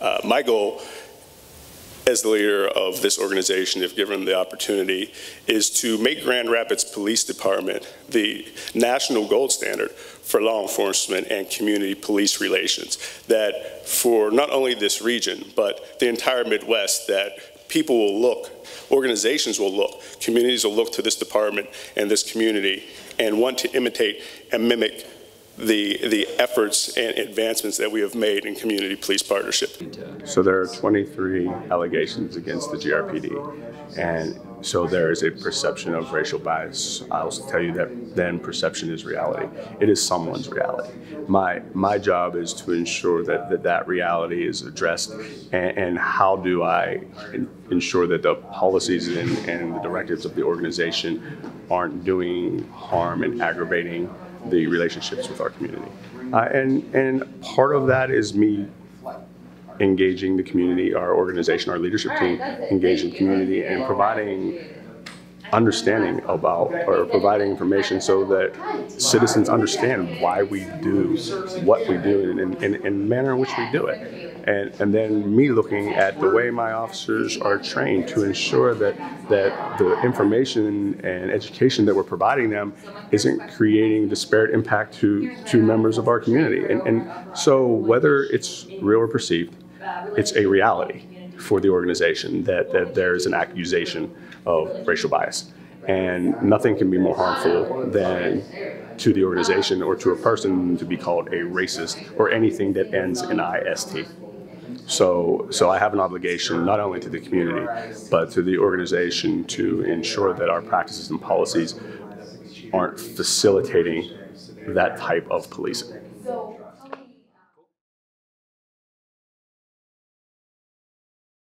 Uh, my goal as the leader of this organization, if given the opportunity, is to make Grand Rapids Police Department the national gold standard for law enforcement and community police relations. That for not only this region, but the entire Midwest, that people will look, organizations will look, communities will look to this department and this community and want to imitate and mimic the, the efforts and advancements that we have made in community police partnership. So there are 23 allegations against the GRPD, and so there is a perception of racial bias. I'll tell you that then perception is reality. It is someone's reality. My my job is to ensure that that, that reality is addressed, and, and how do I ensure that the policies and, and the directives of the organization aren't doing harm and aggravating the relationships with our community. Uh, and, and part of that is me engaging the community, our organization, our leadership team, engaging the community and providing understanding about or providing information so that citizens understand why we do what we do and, the manner in which we do it and, and then me looking at the way my officers are trained to ensure that that the information and education that we're providing them isn't creating disparate impact to to members of our community. And, and so whether it's real or perceived, it's a reality for the organization that, that there's an accusation of racial bias. And nothing can be more harmful than to the organization or to a person to be called a racist or anything that ends in IST. So, so I have an obligation not only to the community, but to the organization to ensure that our practices and policies aren't facilitating that type of policing.